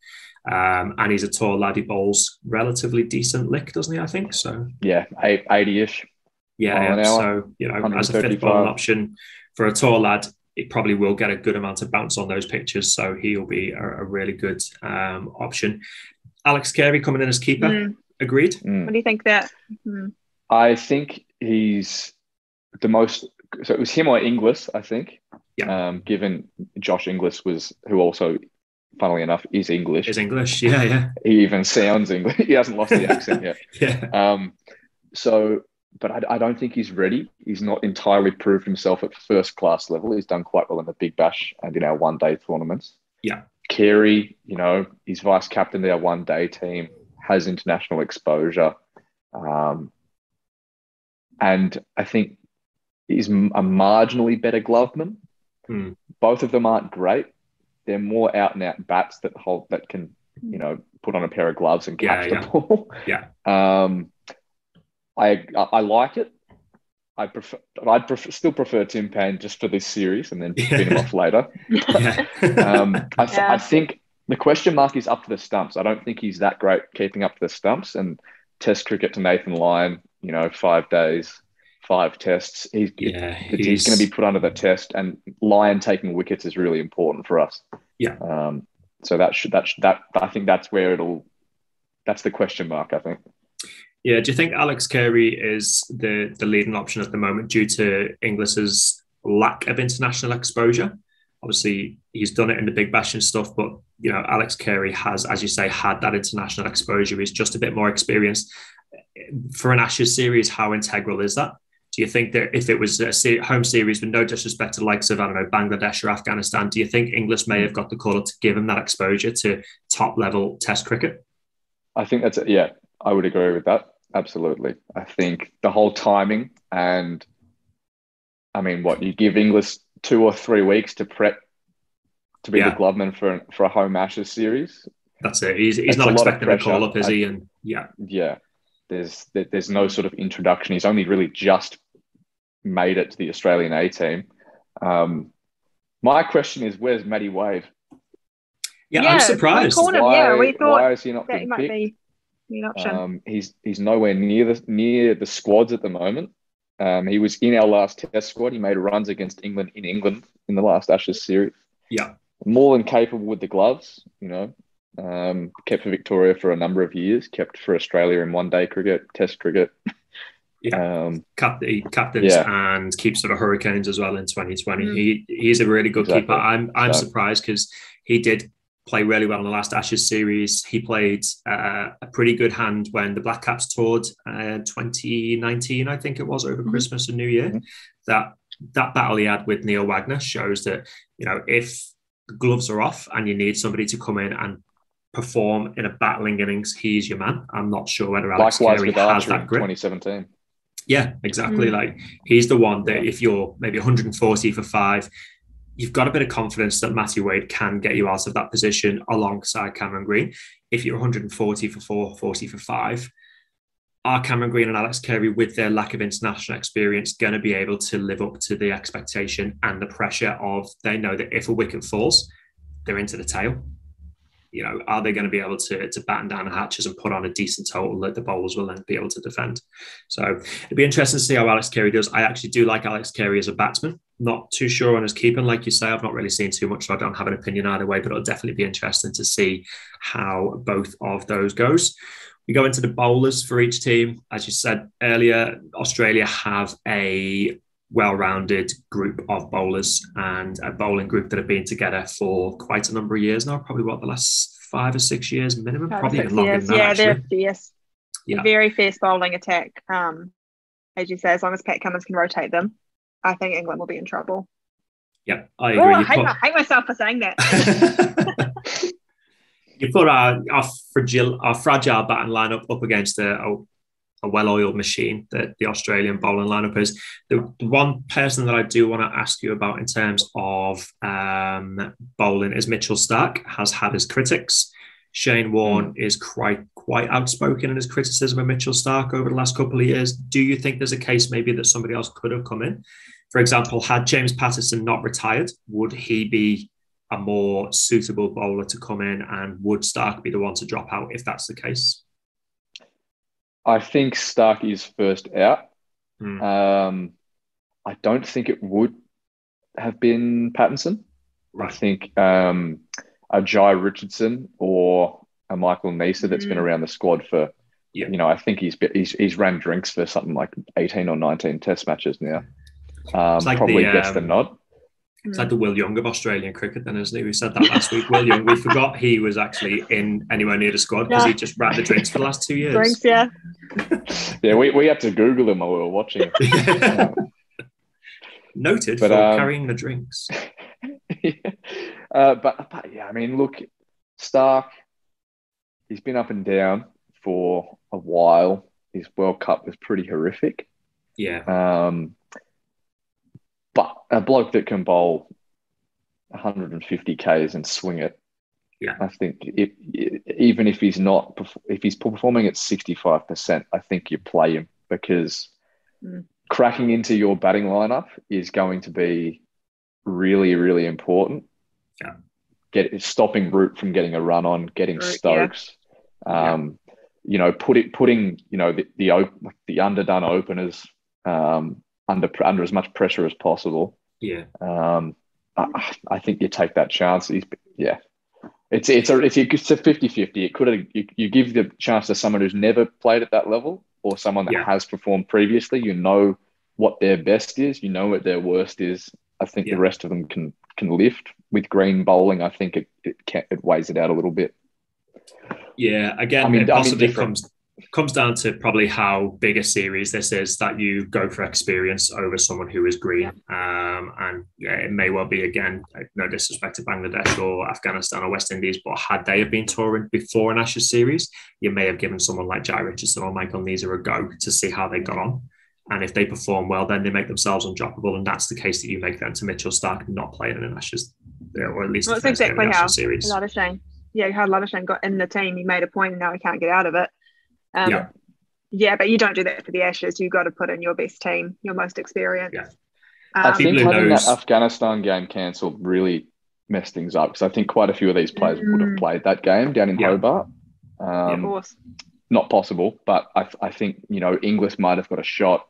Um, and he's a tall lad. He bowls relatively decent lick, doesn't he? I think so. Yeah, eighty-ish. Yeah, yeah. so you know, as a fifth bowling option for a tall lad, it probably will get a good amount of bounce on those pitches. So he'll be a, a really good um, option. Alex Carey coming in as keeper. Mm. Agreed. Mm. What do you think that? Mm. I think he's the most. So it was him or Inglis, I think. Yeah. Um, given Josh Inglis was who also, funnily enough, is English. Is English? Yeah, yeah. He even sounds English. he hasn't lost the accent yet. yeah. Um, so, but I, I, don't think he's ready. He's not entirely proved himself at first class level. He's done quite well in the Big Bash and in our one day tournaments. Yeah. Carey, you know, he's vice captain of our one day team, has international exposure. Um, and I think is a marginally better gloveman. Mm. Both of them aren't great. They're more out and out bats that hold that can, you know, put on a pair of gloves and catch yeah, the ball. Yeah. Um, I I like it. I prefer. I'd prefer, still prefer Tim Paine just for this series, and then yeah. him off later. yeah. um, I, th- yeah. I think the question mark is up to the stumps. I don't think he's that great keeping up to the stumps. And Test cricket to Nathan Lyon, you know, five days five tests. He's, yeah, he's, he's going to be put under the test, and Lyon taking wickets is really important for us. Yeah. Um, so that should that should, that I think that's where it'll. That's the question mark. I think. Yeah. Do you think Alex Carey is the the leading option at the moment due to Inglis's lack of international exposure? Obviously, he's done it in the Big Bash and stuff, but you know, Alex Carey has, as you say, had that international exposure. He's just a bit more experienced. For an Ashes series, how integral is that? Do you think that if it was a home series with no disrespect to the likes of, I don't know, Bangladesh or Afghanistan, do you think Inglis may have got the call to give him that exposure to top level test cricket? I think that's, a, yeah, I would agree with that. Absolutely. I think the whole timing and, I mean, what you give Inglis two or three weeks to prep to be yeah. the gloveman for for a home Ashes series. That's it. He's, he's not expecting a, a call up, is he? And yeah, yeah. There's there's no sort of introduction. He's only really just made it to the Australian A team. Um, my question is, where's Matty Wade? Yeah, yeah I'm surprised. Corner, why, yeah, we thought why is he not that he might picked? be an option. Um, he's he's nowhere near the near the squads at the moment. Um, he was in our last Test squad. He made runs against England in England in the last Ashes series. Yeah, more than capable with the gloves. You know, um, kept for Victoria for a number of years. Kept for Australia in one day cricket, Test cricket. Yeah, um, Cap- he captains yeah. and keeps sort of Hurricanes as well in 2020. Mm. He he's a really good exactly. keeper. I'm I'm exactly. surprised because he did play really well in the last Ashes series. He played uh, a pretty good hand when the Black Caps toured uh, 2019, I think it was over mm-hmm. Christmas and New Year. Mm-hmm. That that battle he had with Neil Wagner shows that you know if gloves are off and you need somebody to come in and perform in a battling innings, he's your man. I'm not sure whether Alex Likewise Carey has that grip. 2017. Yeah, exactly. Mm. Like he's the one that if you're maybe 140 for five, you've got a bit of confidence that Matthew Wade can get you out of that position alongside Cameron Green. If you're 140 for four, 40 for five, are Cameron Green and Alex Carey, with their lack of international experience, going to be able to live up to the expectation and the pressure of they know that if a wicket falls, they're into the tail you know, are they going to be able to, to batten down the hatches and put on a decent total that the bowlers will then be able to defend? So it'd be interesting to see how Alex Carey does. I actually do like Alex Carey as a batsman. Not too sure on his keeping, like you say. I've not really seen too much, so I don't have an opinion either way. But it'll definitely be interesting to see how both of those goes. We go into the bowlers for each team. As you said earlier, Australia have a well-rounded group of bowlers and a bowling group that have been together for quite a number of years now. Probably what the last five or six years minimum. Five probably even longer years. than that. Yeah, they're fierce. Yeah. Very fierce bowling attack. Um, as you say, as long as Pat Cummins can rotate them, I think England will be in trouble. Yeah, I agree. Oh, I hate, put... I hate, myself for saying that. you put our, our fragile our fragile batting lineup up against a, a a well-oiled machine that the Australian bowling lineup is. The, the one person that I do want to ask you about in terms of um, bowling is Mitchell Starc Has had his critics. Shane Warne mm. is quite quite outspoken in his criticism of Mitchell Starc over the last couple of years. Do you think there's a case maybe that somebody else could have come in? For example, had James Pattinson not retired, would he be a more suitable bowler to come in, and would Starc be the one to drop out if that's the case? I think Starc is first out. Mm. Um, I don't think it would have been Pattinson. Right. I think um, a Jhye Richardson or a Michael Neser that's mm. been hmm. around the squad for, yeah. you know, I think he's he's he's ran drinks for something like eighteen or nineteen Test matches now. Um, like probably the, gets um, the nod. It's like the Will Young of Australian cricket, then, isn't he? We said that last week. Will Young, we forgot he was actually in anywhere near the squad because yeah. he just ran the drinks for the last two years. Drinks, yeah. yeah, we, we had to Google him while we were watching. Noted but, for um, carrying the drinks. yeah. Uh, but, but yeah, I mean, look, Starc, he's been up and down for a while. His World Cup was pretty horrific. Yeah. Um, but a bloke that can bowl 150 Ks and swing it, yeah, I think it, it, even if he's not, if he's performing at 65%, I think you play him because mm. cracking into your batting lineup is going to be really, really important. Yeah. Get stopping Root from getting a run on, getting Root, Stokes. Yeah. Um, yeah. You know, put it, putting you know the the, the underdone openers um, under under as much pressure as possible. Yeah. Um, I, I think you take that chance. He's, yeah. It's it's a it's a, it's a 50-50. It could you, you give the chance to someone who's never played at that level or someone that yeah. has performed previously. You know what their best is. You know what their worst is. I think yeah. the rest of them can can lift with green bowling. I think it it, can, it weighs it out a little bit. Yeah, again, I mean, it possibly I mean, comes comes down to probably how big a series this is that you go for experience over someone who is green. Um, and yeah, it may well be again, no disrespect to Bangladesh or Afghanistan or West Indies, but had they have been touring before an Ashes series, you may have given someone like Jhye Richardson or Michael Neser a go to see how they got on. And if they perform well, then they make themselves undroppable. And that's the case that you make then to Mitchell Starc not playing in an Ashes, or at least well, that's exactly how series. shame. Yeah, you had a lot of shame got in the team. He made a point and now he can't get out of it. Um, yeah. Yeah, but you don't do that for the Ashes. You've got to put in your best team, your most experienced. Yeah. I Um, think having knows- that Afghanistan game cancelled really messed things up because I think quite a few of these players would have Mm. played that game down in Yeah. Hobart. of Um, course. not possible, but I, I think you know Inglis might have got a shot.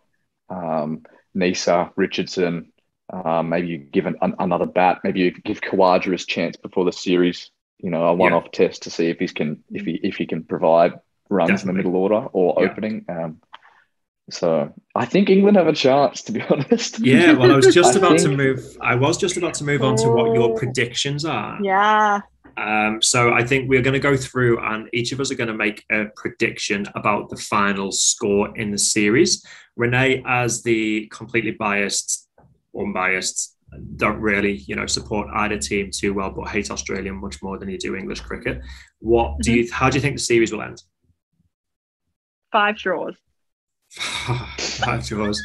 Um, Neser, Richardson, um, maybe you give an, an, another bat. Maybe you give Khawaja his chance before the series. You know, a one-off test to see if he can if he if he can provide runs in the middle order or Yeah. opening. Um, so I think England have a chance, to be honest. Yeah, well, I was just I about to move. I was just about to move on to what your predictions are. Yeah. Um, so I think we're going to go through, and each of us are going to make a prediction about the final score in the series. Renee, as the completely biased, unbiased, don't really, you know, support either team too well, but hate Australia much more than you do English cricket. What do you? How do you think the series will end? Five draws. Five draws.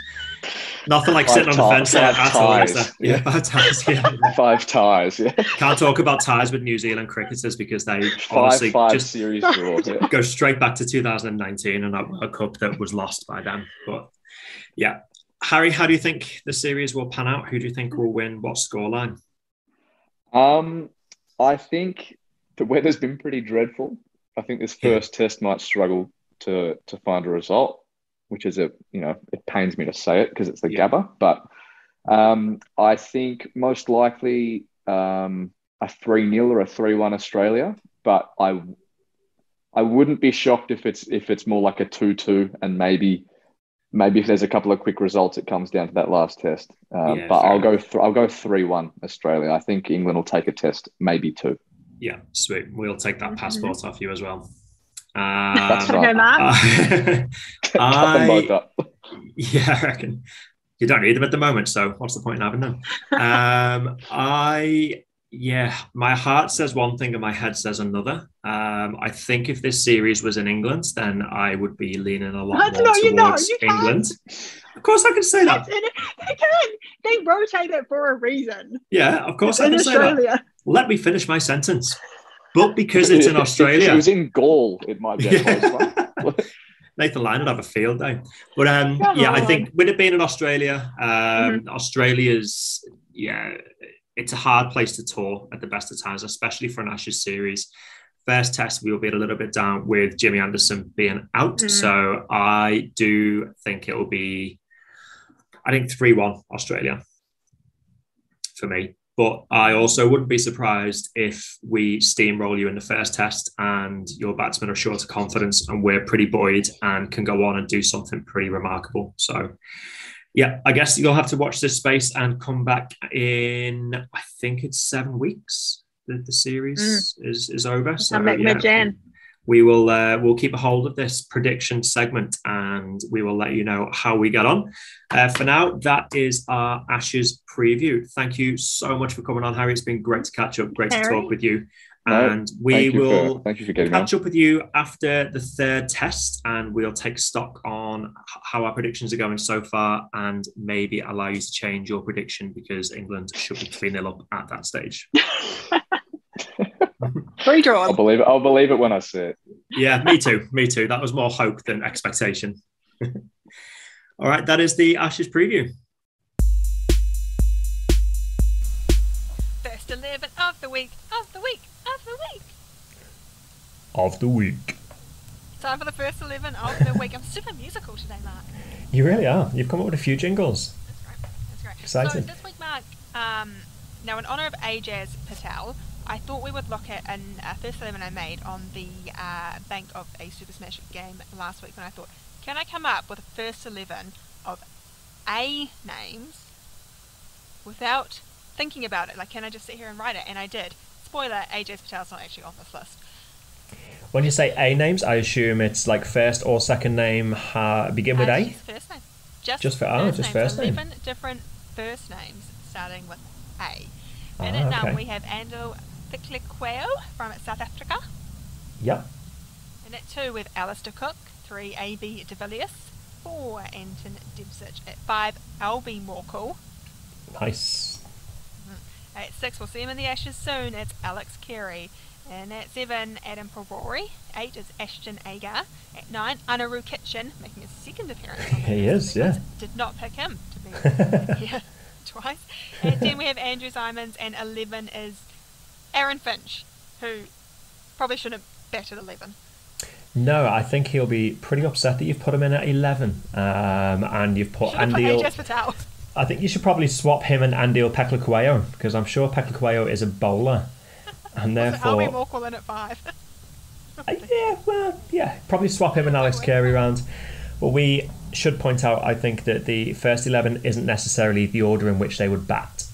Nothing like Five sitting on the fence there five at all, ties. Yeah, five ties. Yeah. Five ties, yeah. Can't talk about ties with New Zealand cricketers because they Five honestly five just series draws. Yeah. go straight back to 2019 and that World Cup that was lost by them. But yeah, Harry, how do you think the series will pan out? Who do you think will win? What scoreline? Um, I think the weather's been pretty dreadful. I think this Yeah. first test might struggle to to find a result, which is a you know it pains me to say it because it's the Yeah. Gabba, but um, I think most likely um, a three 0 or a three one Australia, but I I wouldn't be shocked if it's if it's more like a two two and maybe. Maybe if there's a couple of quick results, it comes down to that last test. Um, Yeah, but I'll go. Th- I'll go three-one Australia. I think England will take a test, maybe two. Yeah, sweet. We'll take that Mhm. passport off you as well. That's Um, right. Okay, Mark. I- Cut them both up. yeah, I reckon you don't need them at the moment. So what's the point in having them? Um, I yeah, my heart says one thing and my head says another. Um, I think if this series was in England, then I would be leaning a lot That's more not- you know, towards you can't. England. Of course, I can say that. That's in it. They can. They rotate it for a reason. Yeah, of course, It's I in can say that. Australia. Let me finish my sentence. But because it's in Australia, it was in Galle, it might be a close. Nathan Lyon would have a field day. But um, Come yeah, I on. think with it being in Australia, um, Mm-hmm. Australia's yeah, it's a hard place to tour at the best of times, especially for an Ashes series. First test, we will be a little bit down with Jimmy Anderson being out, Mhm. so I do think it will be, I think three one Australia for me. But I also wouldn't be surprised if we steamroll you in the first test and your batsmen are short of confidence and we're pretty buoyed and can go on and do something pretty remarkable. So, yeah, I guess you'll have to watch this space and come back in, I think it's seven weeks that the series is, is over. So, yeah, mid-Jan. We will uh, we'll keep a hold of this prediction segment and we will let you know how we get on. Uh, for now, that is our Ashes preview. Thank you so much for coming on, Harry. It's been great to catch up, great to talk with you. No, And we thank you will for thank you for getting on. catch up with you after the third test and we'll take stock on how our predictions are going so far and maybe allow you to change your prediction because England should be 3 0 up at that stage. Three draws. I'll believe it. I'll believe it when I see it. Yeah, me too. Me too. That was more hope than expectation. All right, that is the Ashes preview. First 11 of the week, of the week, of the week. Of the week. Time for the first 11 of the week. I'm super musical today, Mark. You really are. You've come up with a few jingles. That's great. That's great. Exciting. So this week, Mark, um, now in honour of Ajaz Patel, I thought we would look at an uh, first 11 I made on the uh, bank of a Super Smash game last week when I thought, can I come up with a first 11 of A names without thinking about it? Like, can I just sit here and write it? And I did. Spoiler, Ajaz Patel's not actually on this list. When you say A names, I assume it's like first or second name uh, begin with Uh, A. just first name. Just, Just for- oh, just first name. 11 different first names starting with A. In Ah, it now okay. we have Andile Phehlukwayo from South Africa. Yep. In it two with Alistair Cook, three AB de Villiers, four Anton Devcich, at five Albie Morkel, Nice. Mm-hmm. at six we'll see him in the Ashes soon. It's Alex Carey. And at seven, Adam Parore. Eight is Ashton Agar. At nine, Anaru Kitchen, making his second appearance. He is, yeah. Did not pick him to be here twice. At ten, we have Andrew Symonds, and eleven is Aaron Finch, who probably shouldn't bat at eleven. No, I think he'll be pretty upset that you've put him in at 11 um, and you've put have Andile. I think you should probably swap him and Andile Phehlukwayo because I'm sure Phehlukwayo is a bowler. And therefore. I'll be more cool in at five. Uh, yeah, well, yeah, probably swap him and Alex Carey around. But we should point out, I think, that the first 11 isn't necessarily the order in which they would bat.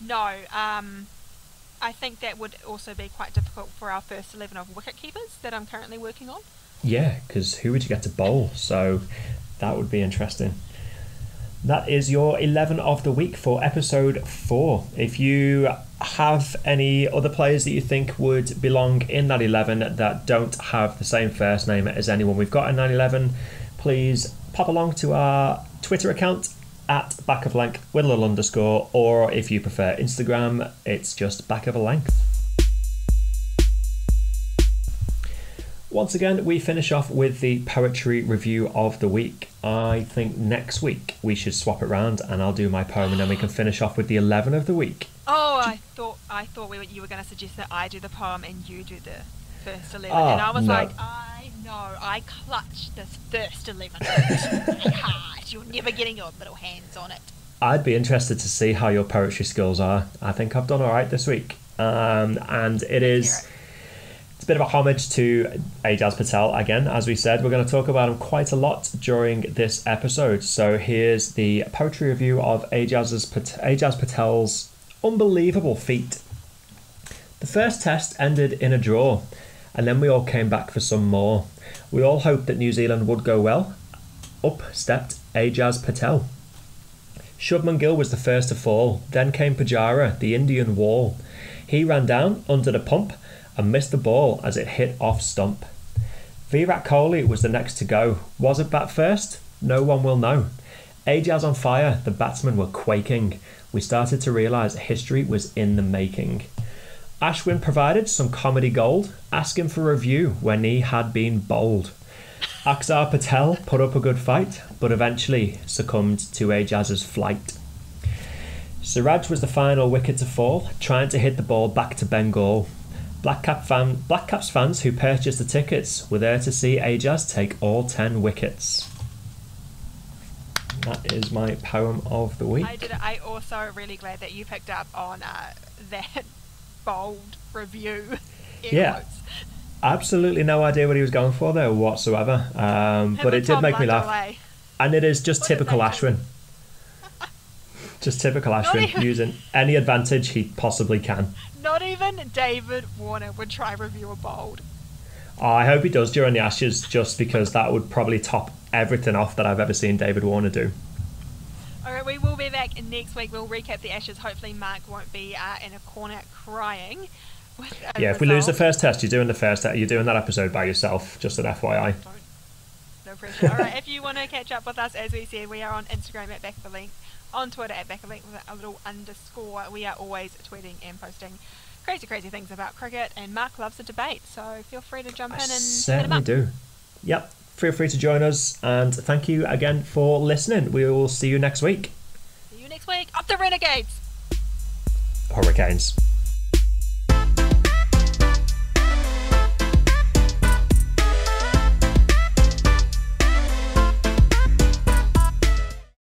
No, um, I think that would also be quite difficult for our first 11 of wicket keepers that I'm currently working on. Yeah, because who would you get to bowl? So that would be interesting. That is your 11 of the week for episode 4. If you have any other players that you think would belong in that 11 that don't have the same first name as anyone we've got in that 11, please pop along to our Twitter account at back of length with a little underscore, or if you prefer Instagram, it's just back of a length. Once again, we finish off with the poetry review of the week. I think next week we should swap it round and I'll do my poem and then we can finish off with the 11 of the week. Oh, I thought I thought we were, you were going to suggest that I do the poem and you do the first 11. Ah, and I was no. like, I know, I clutched this first 11 really hard. You're never getting your little hands on it. I'd be interested to see how your poetry skills are. I think I've done all right this week. Um, and it is. It's a bit of a homage to Ajaz Patel again, as we said. We're going to talk about him quite a lot during this episode. So here's the poetry review of Ajaz's Ajaz Patel's unbelievable feat. The first test ended in a draw, and then we all came back for some more. We all hoped that New Zealand would go well. Up stepped Ajaz Patel. Shubman Gill was the first to fall. Then came Pujara, the Indian wall. He ran down under the pump and missed the ball as it hit off stump. Virat Kohli was the next to go. Was it bat first? No one will know. Ajaz on fire, the batsmen were quaking. We started to realise history was in the making. Ashwin provided some comedy gold, asking for review when he had been bowled. Axar Patel put up a good fight, but eventually succumbed to Ajaz's flight. Siraj was the final wicket to fall, trying to hit the ball back to Bengal. Black, Cap fan, Black Caps fans who purchased the tickets were there to see Ajaz take all 10 wickets. That is my poem of the week. I did. I also really glad that you picked up on uh, that bold review. Yeah. quotes. Absolutely no idea what he was going for there whatsoever, um, but it did make me laugh. Blundell, eh? And it is just What typical? Ashwin. Just typical Ashwin, even- using any advantage he possibly can. Not even David Warner would try review a bold. Oh, I hope he does during the Ashes, just because that would probably top everything off that I've ever seen David Warner do. We will be back next week. We'll recap the Ashes. Hopefully, Mark won't be uh, in a corner crying. Yeah, if we lose the first test, you're doing the first. test. You're doing that episode by yourself. Just an FYI. Don't. No pressure. All right, if you want to catch up with us, as we said, we are on Instagram at Back of the Length, on Twitter at Back of the Length with a little underscore. We are always tweeting and posting crazy, crazy things about cricket, and Mark loves a debate, so feel free to jump I in and hit him certainly do. Yep. Feel free to join us, and thank you again for listening. We will see you next week. See you next week. Up the Renegades! Hurricanes.